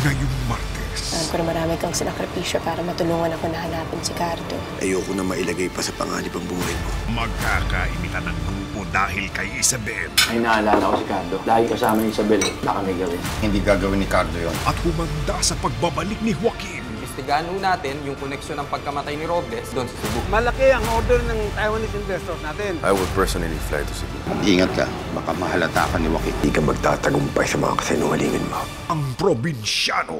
ngayong Martes. Alam ko na marami kang sinakripisyo para matulungan ako na hanapin si Cardo. Ayoko na mailagay pa sa panganib ang buhay mo. Magkakainitan ng grupo dahil kay Isabel Ay naalala ko si Cardo. Dahil kasama ni Isabel, baka may gawin. Hindi gagawin ni Cardo yon. at humanda sa pagbabalik ni Joaquin. Imbestigahan ho natin yung koneksyon ng pagkamatay ni Robles doon sa Cebu. Malaki ang order ng Taiwanese investors natin. I will personally fly to Cebu. Ingat ka, baka mahalata ka ni Joaquin. Hindi ka magtatagumpay sa mga kasinungalingan mo. Ang probinsyano